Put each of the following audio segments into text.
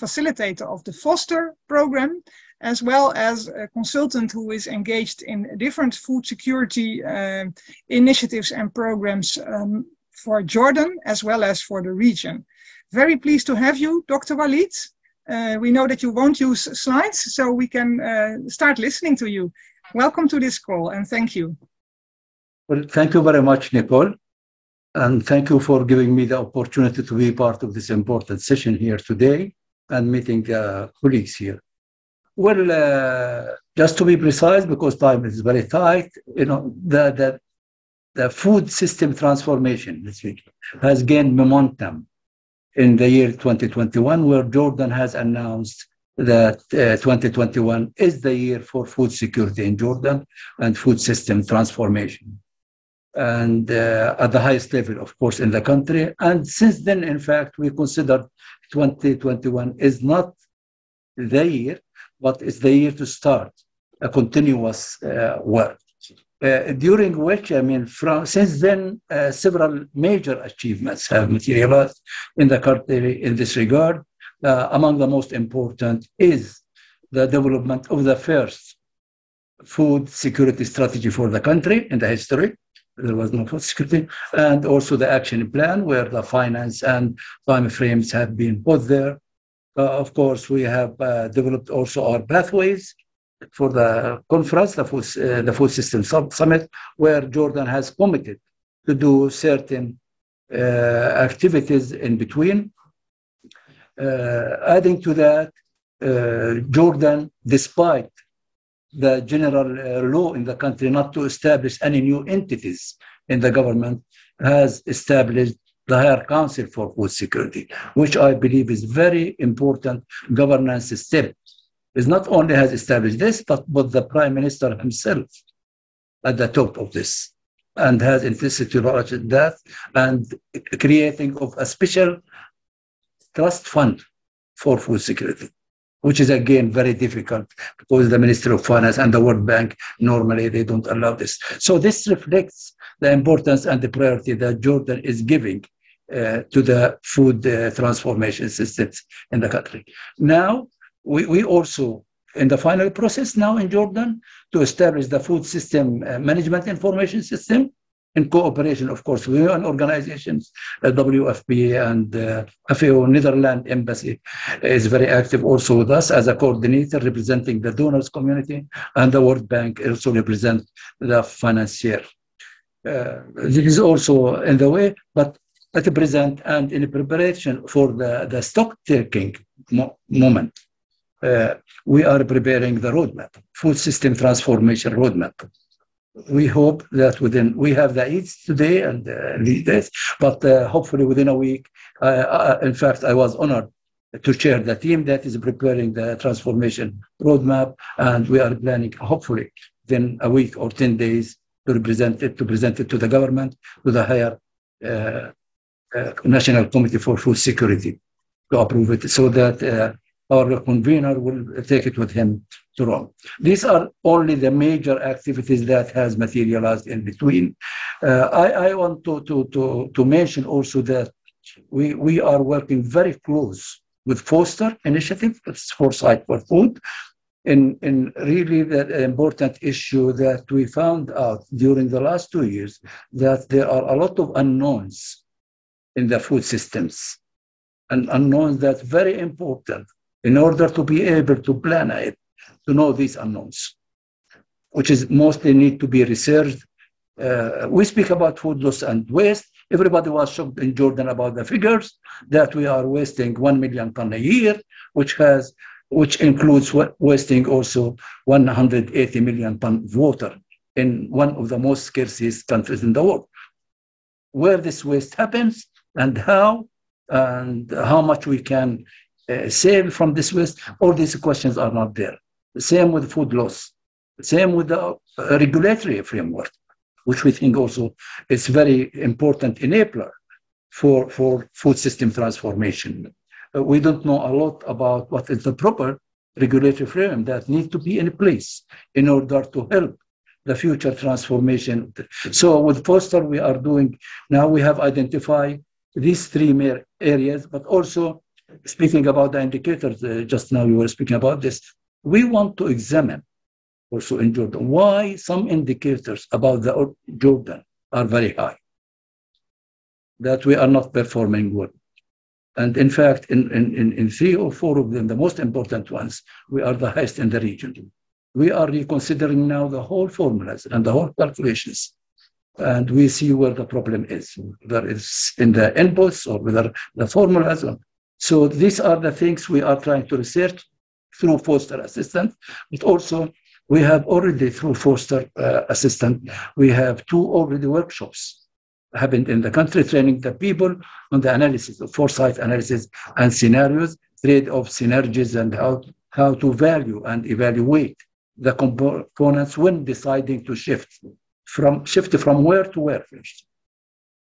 facilitator of the Foster program, as well as a consultant who is engaged in different food security uh, initiatives and programs um, for Jordan as well as for the region. Very pleased to have you, Dr. Walid. Uh, we know that you won't use slides, so we can uh, start listening to you. Welcome to this call and thank you. Well, thank you very much, Nicole. And thank you for giving me the opportunity to be part of this important session here today and meeting uh, colleagues here. Well, uh, just to be precise, because time is very tight, you know, the, the, the food system transformation has gained momentum in the year 2021, where Jordan has announced that uh, 2021 is the year for food security in Jordan and food system transformation. And uh, at the highest level, of course, in the country. And since then, in fact, we consider 2021 is not the year, but it's the year to start a continuous uh, work. Uh, during which, I mean, from since then, uh, several major achievements have materialized in the country in this regard. Uh, among the most important is the development of the first food security strategy for the country in the history. There was no food security, and also the action plan where the finance and time frames have been put there. Uh, of course, we have uh, developed also our pathways for the conference, the food, uh, the food system summit, where Jordan has committed to do certain uh, activities in between. Uh, adding to that, uh, Jordan, despite the general uh, law in the country not to establish any new entities in the government, has established the Higher Council for Food Security, which I believe is very important governance step is not only has established this, but, but the prime minister himself at the top of this and has instituted that and creating of a special trust fund for food security, which is again very difficult because the Ministry of Finance and the World Bank normally they don't allow this. So this reflects the importance and the priority that Jordan is giving uh, to the food uh, transformation systems in the country. Now, we, we also in the final process now in Jordan to establish the food system uh, management information system in cooperation, of course, with UN organizations, WFP and uh, FAO Netherlands Embassy is very active also with us as a coordinator representing the donors community and the World Bank also represent the financier. Uh, this is also in the way, but at the present and in preparation for the, the stock taking mo moment uh, we are preparing the roadmap, food system transformation roadmap. We hope that within, we have the aids today and uh, this, but uh, hopefully within a week, uh, in fact, I was honored to chair the team that is preparing the transformation roadmap, and we are planning, hopefully, within a week or 10 days to represent it, to present it to the government, to the higher uh, uh, National Committee for Food Security to approve it so that uh, our convener will take it with him to Rome. These are only the major activities that has materialized in between. Uh, I, I, want to, to, to, to mention also that we, we are working very close with Foster Initiative, Foresight for Food, in, in really the important issue that we found out during the last two years that there are a lot of unknowns in the food systems and unknowns that's very important in order to be able to plan it, to know these unknowns, which is mostly need to be researched. Uh, we speak about food loss and waste. Everybody was shocked in Jordan about the figures that we are wasting 1 million ton a year, which has which includes wasting also 180 million ton of water in one of the most scarcest countries in the world. Where this waste happens and how and how much we can save from this waste, all these questions are not there. Same with food loss. Same with the uh, regulatory framework, which we think also is very important enabler for, for food system transformation. Uh, we don't know a lot about what is the proper regulatory framework that needs to be in place in order to help the future transformation. So with Foster, we are doing, now we have identified these three main areas, but also speaking about the indicators, uh, just now you were speaking about this. We want to examine also in Jordan why some indicators about the Jordan are very high, that we are not performing well. And in fact, in, in, in three or four of them, the most important ones, we are the highest in the region. We are reconsidering now the whole formulas and the whole calculations. And we see where the problem is, whether it's in the inputs or whether the formulas. So these are the things we are trying to research through Foster Assistant, but also we have already through Foster uh, Assistant, we have two already workshops happened in the country, training the people on the analysis of foresight analysis and scenarios, trade of synergies and how, how to value and evaluate the components when deciding to shift from shift from where to where first,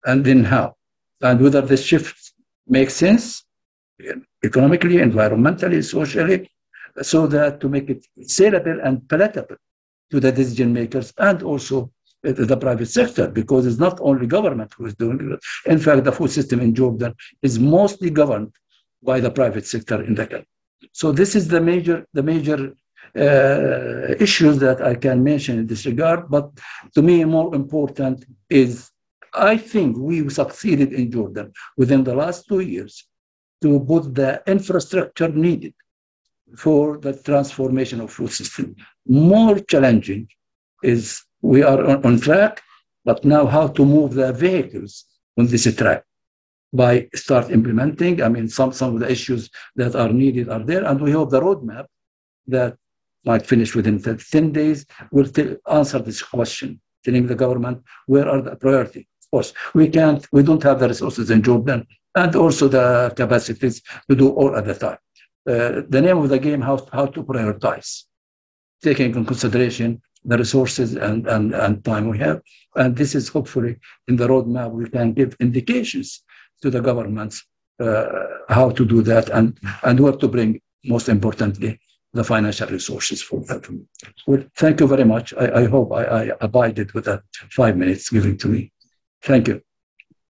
and then how, and whether the shift makes sense economically, environmentally, socially, so that to make it saleable and palatable to the decision makers and also the private sector because it's not only government who is doing it. In fact, the food system in Jordan is mostly governed by the private sector in the country. So this is the major the major uh, issues that I can mention in this regard. But to me, more important is I think we succeeded in Jordan within the last two years to put the infrastructure needed for the transformation of food system. More challenging is we are on, on track, but now how to move the vehicles on this track by start implementing. I mean, some, some of the issues that are needed are there, and we hope the roadmap that might finish within 10 days will t- answer this question, telling the government where are the priority. Of course, we can't, we don't have the resources in Jordan and also the capacities to do all at the time. Uh, the name of the game, how, how to prioritize, taking in consideration the resources and, and, and time we have. And this is hopefully in the roadmap, we can give indications to the governments uh, how to do that and, and where to bring, most importantly, the financial resources for that. Well, thank you very much. I, I hope I, I abided with that five minutes given to me. Thank you.